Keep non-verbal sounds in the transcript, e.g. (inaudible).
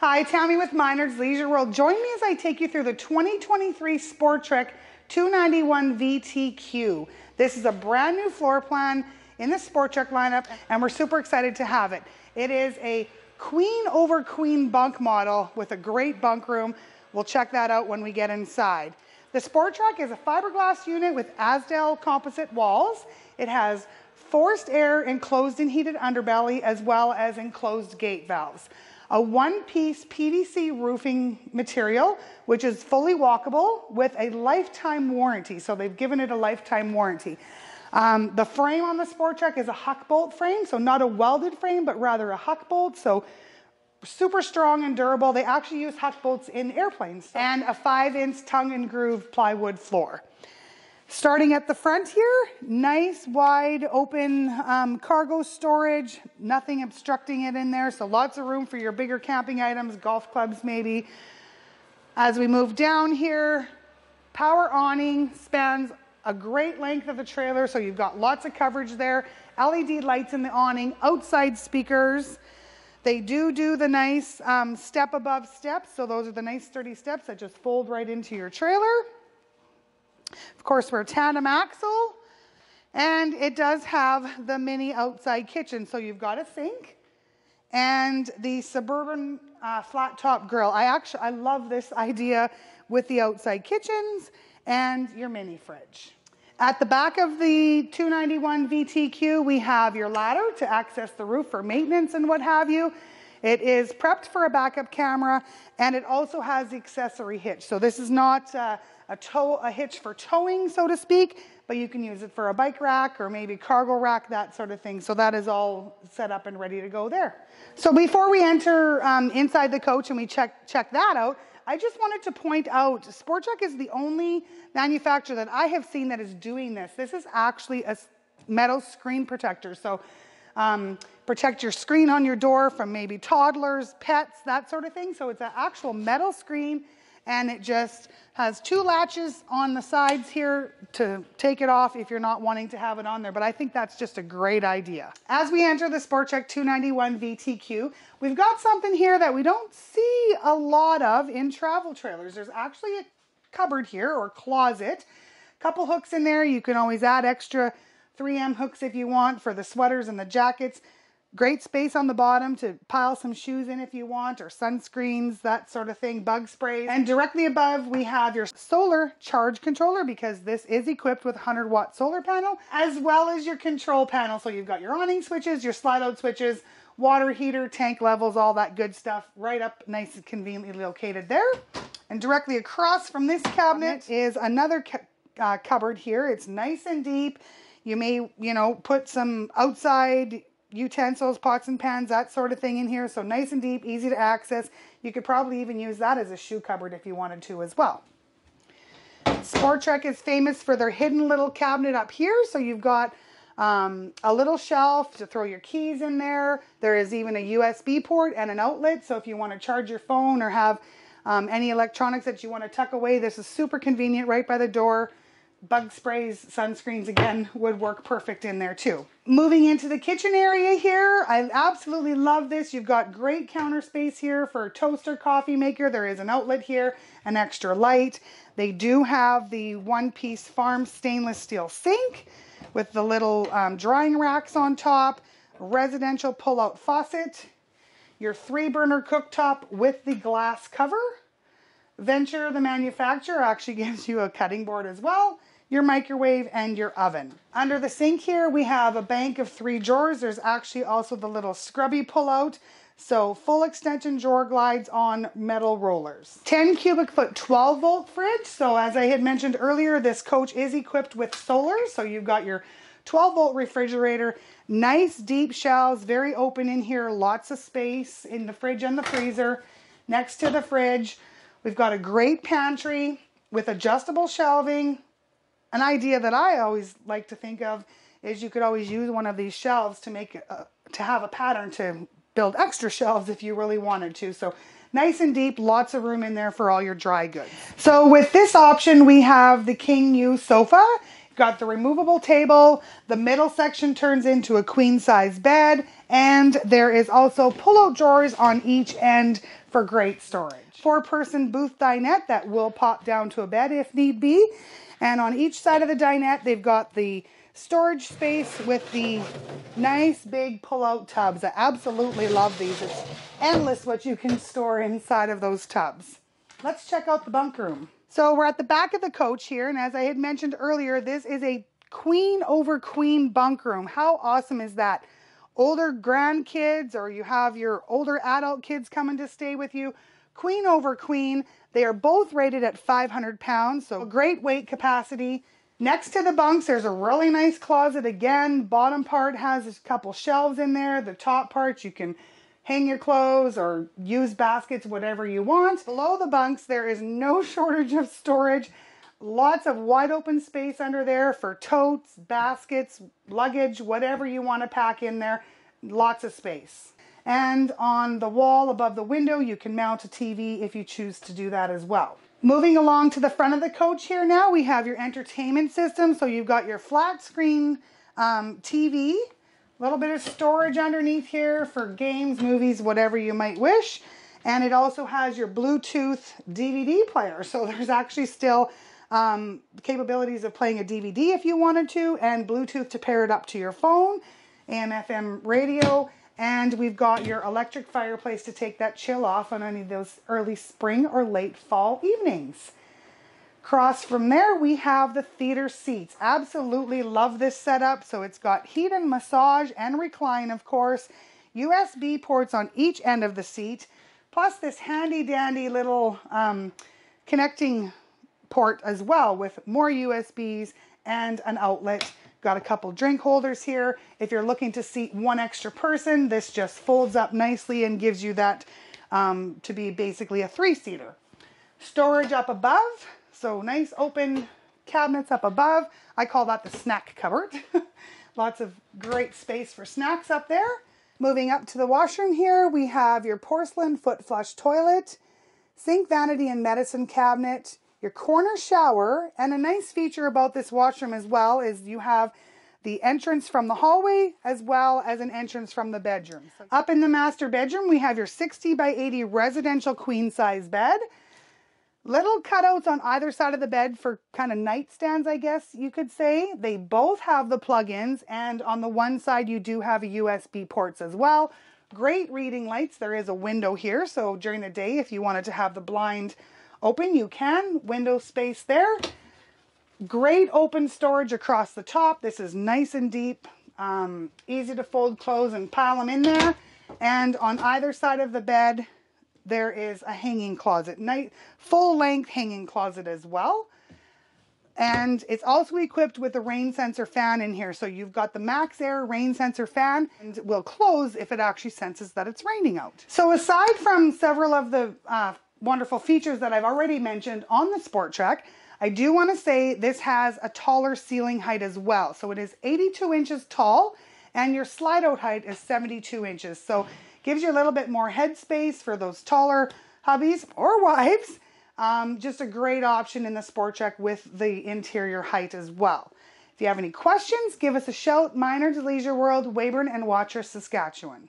Hi, Tammy with Minard's Leisure World. Join me as I take you through the 2023 Sport Trek 291 VTQ. This is a brand new floor plan in the Sport Trek lineup, and we're super excited to have it. It is a queen over queen bunk model with a great bunk room. We'll check that out when we get inside. The Sport Trek is a fiberglass unit with Azdel composite walls. It has forced air enclosed and heated underbelly as well as enclosed gate valves a one-piece PVC roofing material, which is fully walkable with a lifetime warranty. So they've given it a lifetime warranty. Um, the frame on the Sport Trek is a huck bolt frame, so not a welded frame, but rather a huck bolt. So super strong and durable. They actually use huck bolts in airplanes and a five inch tongue and groove plywood floor. Starting at the front here, nice wide open um, cargo storage, nothing obstructing it in there, so lots of room for your bigger camping items, golf clubs maybe. As we move down here, power awning spans a great length of the trailer, so you've got lots of coverage there. LED lights in the awning, outside speakers. They do do the nice um, step above steps, so those are the nice sturdy steps that just fold right into your trailer. Of course, we're tandem axle, and it does have the mini outside kitchen. So you've got a sink and the Suburban uh, flat top grill. I actually, I love this idea with the outside kitchens and your mini fridge. At the back of the 291 VTQ, we have your ladder to access the roof for maintenance and what have you. It is prepped for a backup camera, and it also has the accessory hitch. So this is not uh, a, tow, a hitch for towing, so to speak, but you can use it for a bike rack or maybe cargo rack, that sort of thing. So that is all set up and ready to go there. So before we enter um, inside the coach and we check, check that out, I just wanted to point out Sport Trek is the only manufacturer that I have seen that is doing this. This is actually a metal screen protector. So um, protect your screen on your door from maybe toddlers, pets, that sort of thing. So it's an actual metal screen and it just has two latches on the sides here to take it off if you're not wanting to have it on there. But I think that's just a great idea. As we enter the Sport Trek 291 VTQ, we've got something here that we don't see a lot of in travel trailers. There's actually a cupboard here or closet. Couple hooks in there. You can always add extra 3M hooks if you want for the sweaters and the jackets. Great space on the bottom to pile some shoes in if you want, or sunscreens, that sort of thing, bug sprays. And directly above, we have your solar charge controller because this is equipped with 100 watt solar panel, as well as your control panel. So you've got your awning switches, your slide out switches, water heater, tank levels, all that good stuff right up nice and conveniently located there. And directly across from this cabinet is another uh, cupboard here. It's nice and deep. You may, you know, put some outside utensils, pots and pans, that sort of thing in here. So nice and deep, easy to access. You could probably even use that as a shoe cupboard if you wanted to as well. Sport Trek is famous for their hidden little cabinet up here. So you've got um, a little shelf to throw your keys in there. There is even a USB port and an outlet. So if you want to charge your phone or have um, any electronics that you want to tuck away, this is super convenient right by the door bug sprays, sunscreens again would work perfect in there too. Moving into the kitchen area here, I absolutely love this. You've got great counter space here for toaster, coffee maker. There is an outlet here, an extra light. They do have the one-piece farm stainless steel sink with the little um, drying racks on top, residential pull-out faucet, your three-burner cooktop with the glass cover. Venture, the manufacturer, actually (laughs) gives you a cutting board as well your microwave, and your oven. Under the sink here, we have a bank of three drawers. There's actually also the little scrubby pull-out. So full extension drawer glides on metal rollers. 10 cubic foot 12 volt fridge. So as I had mentioned earlier, this coach is equipped with solar. So you've got your 12 volt refrigerator, nice deep shelves, very open in here, lots of space in the fridge and the freezer. Next to the fridge, we've got a great pantry with adjustable shelving, an idea that I always like to think of is you could always use one of these shelves to make a, to have a pattern to build extra shelves if you really wanted to. So nice and deep, lots of room in there for all your dry goods. So with this option, we have the King U sofa. Got the removable table. The middle section turns into a queen size bed. And there is also pull out drawers on each end for great storage. Four person booth dinette that will pop down to a bed if need be. And on each side of the dinette, they've got the storage space with the nice big pull-out tubs. I absolutely love these. It's endless what you can store inside of those tubs. Let's check out the bunk room. So we're at the back of the coach here, and as I had mentioned earlier, this is a queen over queen bunk room. How awesome is that? Older grandkids or you have your older adult kids coming to stay with you, queen over queen. They are both rated at 500 pounds, so great weight capacity. Next to the bunks, there's a really nice closet again. Bottom part has a couple shelves in there. The top part, you can hang your clothes or use baskets, whatever you want. Below the bunks, there is no (laughs) shortage of storage. Lots of wide open space under there for totes, baskets, luggage, whatever you want to pack in there. Lots of space. And on the wall above the window, you can mount a TV if you choose to do that as well. Moving along to the front of the coach here now, we have your entertainment system. So you've got your flat screen um, TV, a little bit of storage underneath here for games, movies, whatever you might wish. And it also has your Bluetooth DVD player. So (laughs) there's actually still um, capabilities of playing a DVD if you wanted to, and Bluetooth to pair it up to your phone, AM, FM radio, and we've got your electric fireplace to take that chill off on any of those early spring or late fall evenings. Across from there, we have the theater seats. Absolutely love this setup. So it's got heat and massage and recline, of course. USB ports on each end of the seat, plus this handy dandy little um, connecting port as well with more USBs and an outlet Got a couple drink holders here. If you're looking to seat one extra person, this just folds up nicely and gives you that um, to be basically a three-seater. Storage up above, so nice open cabinets up above. I call that the snack cupboard. (laughs) Lots of great space for snacks up there. Moving up to the washroom here, we have your porcelain foot flush toilet, sink vanity and medicine cabinet, your corner shower. And a nice feature about this washroom as well is you have the entrance from the hallway as well as an entrance from the bedroom. So up in the master bedroom, we have your 60 by 80 residential queen size bed. Little cutouts on either side of the bed for kind of nightstands, I guess you could say. They both have the plug-ins and on the one side you do have a USB ports as well. Great reading lights. There is a window here, so during the day if you wanted to have the blind open, you can. Window space there. Great open storage across the top. This is nice and deep. Um, easy to fold clothes and pile them in there. And on either side of the bed, there is a hanging closet. Night, full length hanging closet as well. And it's also equipped with a rain sensor fan in here. So you've got the MaxxAir rain sensor fan and will close if it actually senses that it's raining out. So aside from several of the uh, wonderful features that I've already mentioned on the Sport Trek, I do want to say this has a taller ceiling height as well. So it is 82 inches tall and your slide out height is 72 inches. So gives you a little bit more head space for those taller hubbies or wives. Um, just a great option in the Sport Trek with the interior height as well. If you have any questions, give us a shout. Minard's Leisure World, Weyburn and Watrous, Saskatchewan.